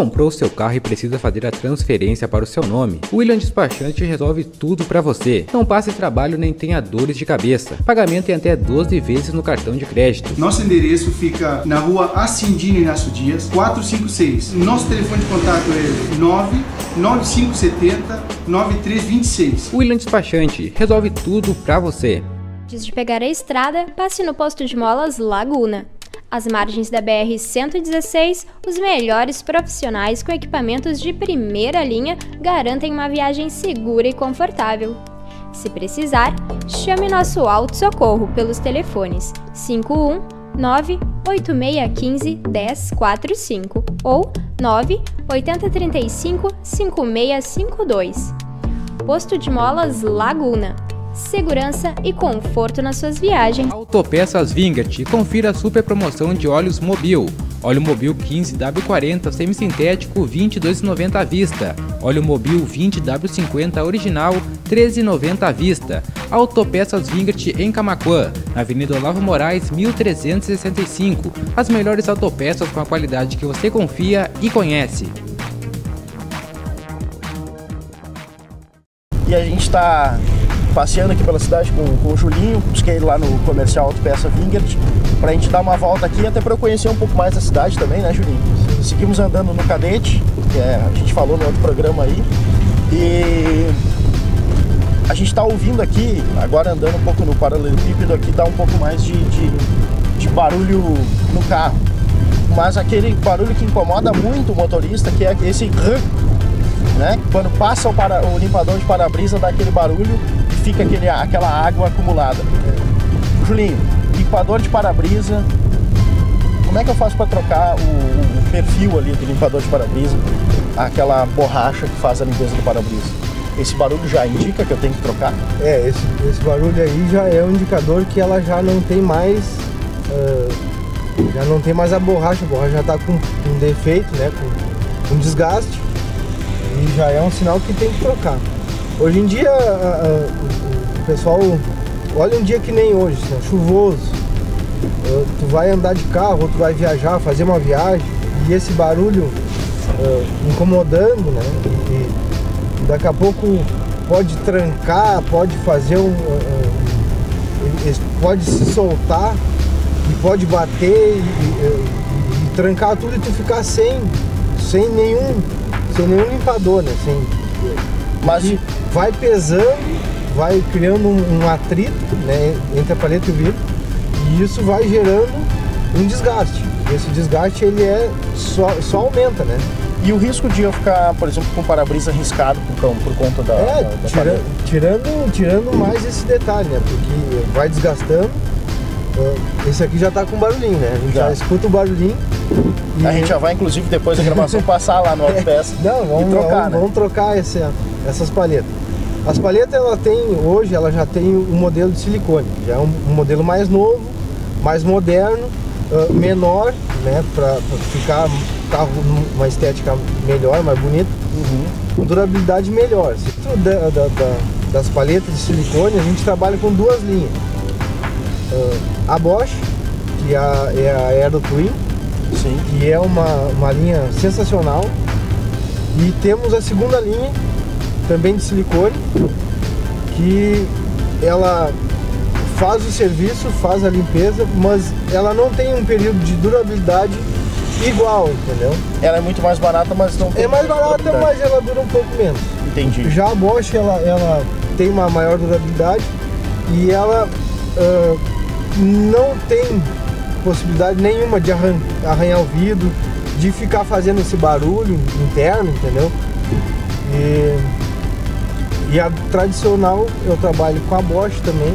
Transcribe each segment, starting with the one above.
Comprou seu carro e precisa fazer a transferência para o seu nome? O William Despachante resolve tudo para você. Não passe trabalho nem tenha dores de cabeça. Pagamento em até 12 vezes no cartão de crédito. Nosso endereço fica na rua Acindino Inácio Dias, 456. Nosso telefone de contato é 99570 9326. William Despachante resolve tudo para você. Antes de pegar a estrada, passe no posto de molas Laguna. Às margens da BR-116, os melhores profissionais com equipamentos de primeira linha garantem uma viagem segura e confortável. Se precisar, chame nosso Auto Socorro pelos telefones 51 8615 1045 ou 9 8035 5652. Posto de Molas Laguna segurança e conforto nas suas viagens. Autopeças Vingat, confira a super promoção de óleos Mobil. Óleo Mobil 15W40 semissintético 22,90 à vista. Óleo Mobil 20W50 original 13,90 à vista. Autopeças Vingat em Camaquã, na Avenida Olavo Moraes 1365. As melhores autopeças com a qualidade que você confia e conhece. E a gente está passeando aqui pela cidade com, com o Julinho, busquei ele lá no comercial Autopeça Vingert, pra gente dar uma volta aqui, até para eu conhecer um pouco mais a cidade também, né, Julinho? Seguimos andando no Cadete, que é, a gente falou no outro programa aí, e a gente está ouvindo aqui, agora andando um pouco no paralelepípedo aqui, dá um pouco mais de, de, de barulho no carro. Mas aquele barulho que incomoda muito o motorista, que é esse né? Quando passa o, para, o limpador de para-brisa dá aquele barulho fica aquele, aquela água acumulada. Julinho, limpador de para-brisa, como é que eu faço para trocar o, o, perfil ali do limpador de para-brisa, aquela borracha que faz a limpeza do para-brisa? Esse barulho já indica que eu tenho que trocar? É, esse, esse barulho aí já é um indicador que ela já não tem mais. Uh, já não tem mais a borracha, a borracha já está com um defeito, né? Com, com desgaste. E já é um sinal que tem que trocar. Hoje em dia, o pessoal olha um dia que nem hoje, né? chuvoso. Tu vai andar de carro, tu vai viajar, fazer uma viagem, e esse barulho uh, incomodando, né? E, daqui a pouco pode trancar, pode fazer um. Uh, pode se soltar e pode bater e, e, e, trancar tudo e tu ficar sem, sem nenhum, sem nenhum limpador, né? Sem, mas vai pesando, vai criando um, um atrito né, entre a paleta e o vidro e isso vai gerando um desgaste. Esse desgaste ele é só, só aumenta, né? E o risco de eu ficar, por exemplo, com o para-brisa riscado por, por, conta da, é, da, da tira, tirando, tirando mais esse detalhe, né? Porque vai desgastando. Esse aqui já tá com barulhinho, né? A gente já, já escuta o barulhinho. A gente já vai, inclusive, depois da gravação, passar lá no Autopeça é, Não, vamos, trocar, vamos, né? vamos trocar esse, essas palhetas. As palhetas ela tem, hoje ela já tem um modelo de silicone, já é um, um modelo mais novo, mais moderno, uh, menor, né, para ficar carro uma estética melhor, mais bonita, uhum. durabilidade melhor. Da, da, da, das palhetas de silicone a gente trabalha com duas linhas. Uh, a Bosch, que é a, é a Aero Twin, Sim. que é uma, uma linha sensacional. E temos a segunda linha, também de silicone, que ela faz o serviço, faz a limpeza, mas ela não tem um período de durabilidade igual, entendeu? Ela é muito mais barata, mas não É mais barata, mas ela dura um pouco menos. Entendi. Já a Bosch, ela, ela tem uma maior durabilidade e ela uh, não tem possibilidade nenhuma de arranhar o vidro, de ficar fazendo esse barulho interno, entendeu? E e a tradicional eu trabalho com a Bosch também,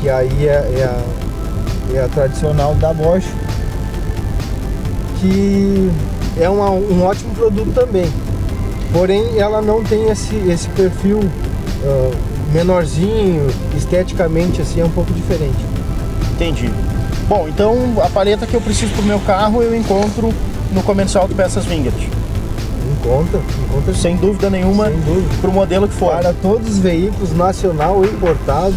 que aí é, é, a, é a, tradicional da Bosch, que é uma, um ótimo produto também. Porém, ela não tem esse, esse perfil uh, menorzinho, esteticamente assim, é um pouco diferente. Entendi. Bom, então a paleta que eu preciso para o meu carro eu encontro no comercial de peças Vingat. Encontra, encontra sem dúvida nenhuma para o modelo que for. Para todos os veículos, nacional ou importado.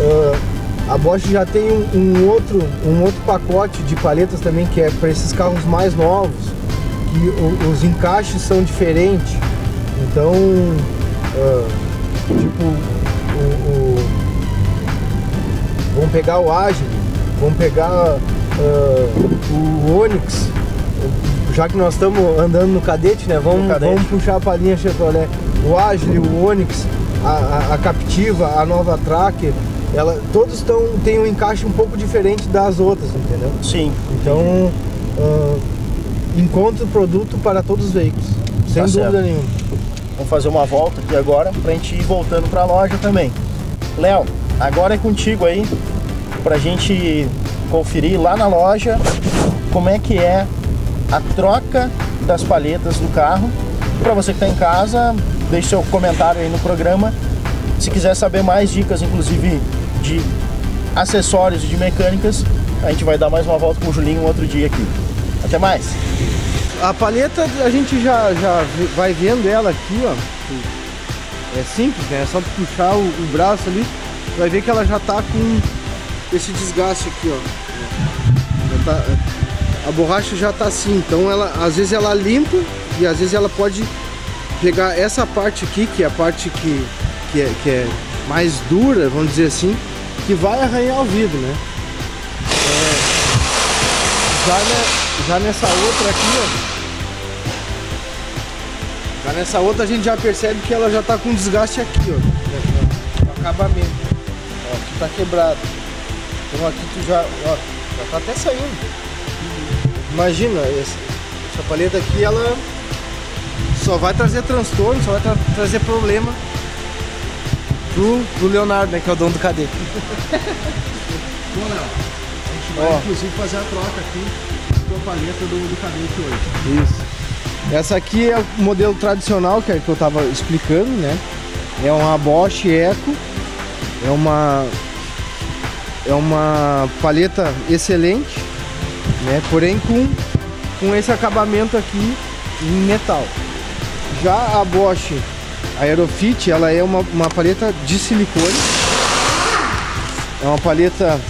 Uh, a Bosch já tem um, um, outro, um outro pacote de paletas também que é para esses carros mais novos, que o, os encaixes são diferentes. Então, uh, tipo, o, o, vamos pegar o Agile, vamos pegar uh, o Onix, já que nós estamos andando no cadete, né? Vamos, cadete. vamos puxar a linha Chevrolet. O Agile, o Onix, a, a, a Captiva, a nova Tracker, ela, todos tão, têm um encaixe um pouco diferente das outras, entendeu? Sim. Então, uh, encontre o produto para todos os veículos, sem tá dúvida certo. nenhuma. Vamos fazer uma volta aqui agora para a gente ir voltando para a loja também. Léo, agora é contigo aí para a gente conferir lá na loja como é que é a troca das palhetas do carro. Para você que está em casa, deixe seu comentário aí no programa. Se quiser saber mais dicas, inclusive de acessórios e de mecânicas, a gente vai dar mais uma volta com o Julinho um outro dia aqui. Até mais! A palheta a gente já, já vai vendo ela aqui, ó. É simples, né? É só puxar o, o braço ali, vai ver que ela já tá com esse desgaste aqui, ó. Tá, a borracha já tá assim, então ela às vezes ela limpa e às vezes ela pode pegar essa parte aqui, que é a parte que, que, é, que é mais dura, vamos dizer assim, que vai arranhar o vidro, né? É, já, já nessa outra aqui, ó. Já nessa outra a gente já percebe que ela já tá com desgaste aqui, ó. O acabamento. Ó, aqui tá quebrado. Então aqui tu já, ó, já tá até saindo. Imagina, essa, essa paleta aqui, ela só vai trazer transtorno, só vai tra trazer problema pro, pro Leonardo, né, que é o dono do cadete. Bom, Léo, a gente vai Ó. inclusive fazer a troca aqui com a paleta do, do cadete hoje. Isso. Essa aqui é o modelo tradicional que, é que eu estava explicando, né? É uma Bosch Eco, é uma é uma paleta excelente, né? Porém com, com esse acabamento aqui em metal. Já a Bosch Aerofit, ela é uma, uma paleta de silicone. É uma paleta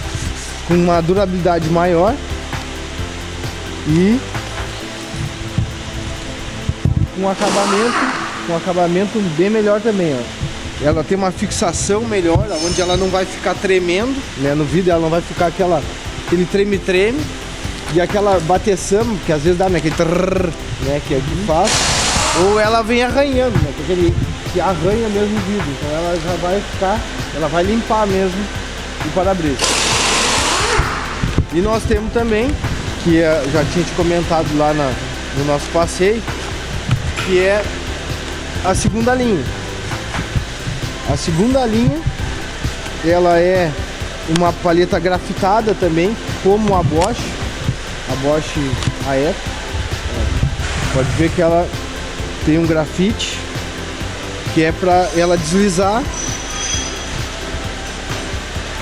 com uma durabilidade maior e com acabamento, com acabamento bem melhor também, ó. Ela tem uma fixação melhor, onde ela não vai ficar tremendo, né? No vídeo ela não vai ficar aquela aquele treme-treme e aquela bateção, que às vezes dá, né? Aquele trrr, né? Que, é que faz. Ou ela vem arranhando, né? Porque ele que arranha mesmo o vidro. Então ela já vai ficar, ela vai limpar mesmo o para-brisa. E nós temos também, que é, já tinha te comentado lá na, no nosso passeio, que é a segunda linha. A segunda linha, ela é uma palheta grafitada também, como a Bosch a Bosch AE. Pode ver que ela tem um grafite que é para ela deslizar.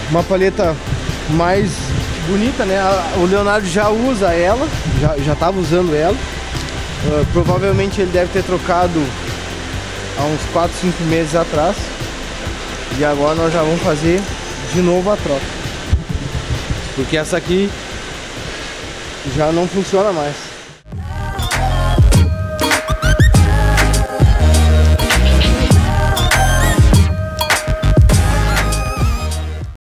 Uma paleta mais bonita, né? O Leonardo já usa ela, já estava usando ela. Uh, provavelmente ele deve ter trocado há uns 4, 5 meses atrás. E agora nós já vamos fazer de novo a troca. Porque essa aqui já não funciona mais.